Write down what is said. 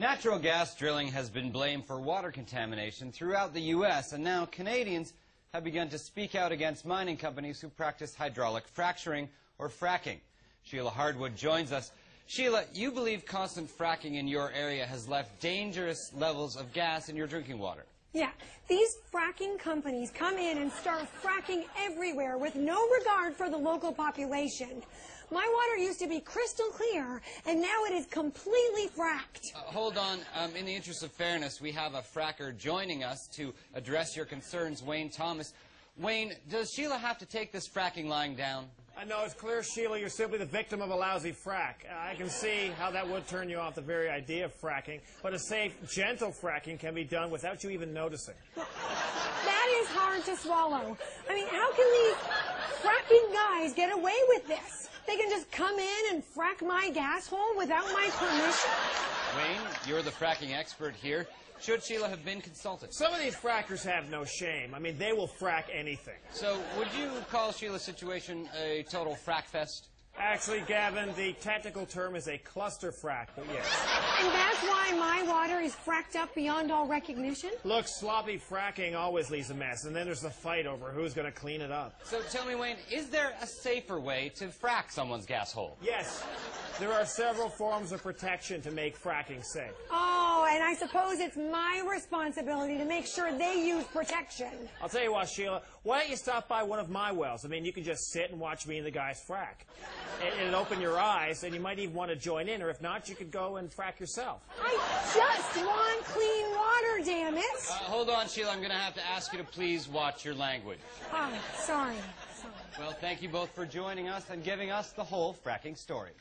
Natural gas drilling has been blamed for water contamination throughout the U.S., and now Canadians have begun to speak out against mining companies who practice hydraulic fracturing or fracking. Sheila Hardwood joins us. Sheila, you believe constant fracking in your area has left dangerous levels of gas in your drinking water. Yeah, these fracking companies come in and start fracking everywhere with no regard for the local population. My water used to be crystal clear, and now it is completely fracked. Uh, hold on. Um, in the interest of fairness, we have a fracker joining us to address your concerns, Wayne Thomas. Wayne, does Sheila have to take this fracking lying down? I know it's clear, Sheila, you're simply the victim of a lousy frack. Uh, I can see how that would turn you off the very idea of fracking, but a safe, gentle fracking can be done without you even noticing. That is hard to swallow. I mean, how can these fracking guys get away with this? They can just come in and frack my gas hole without my permission? Wayne, you're the fracking expert here. Should Sheila have been consulted? Some of these frackers have no shame. I mean, they will frack anything. So, would you call Sheila's situation a total frack fest? Actually, Gavin, the technical term is a cluster frack, but yes. And that's why my water is fracked up beyond all recognition? Look, sloppy fracking always leaves a mess, and then there's the fight over who's going to clean it up. So tell me, Wayne, is there a safer way to frack someone's gas hole? Yes, there are several forms of protection to make fracking safe. Oh, and I suppose it's my responsibility to make sure they use protection. I'll tell you what, Sheila, why don't you stop by one of my wells? I mean, you can just sit and watch me and the guys frack. It, it'll open your eyes, and you might even want to join in, or if not, you could go and frack yourself. I just want clean water, damn it. Uh, hold on, Sheila. I'm going to have to ask you to please watch your language. Oh, sorry. Well, thank you both for joining us and giving us the whole fracking story.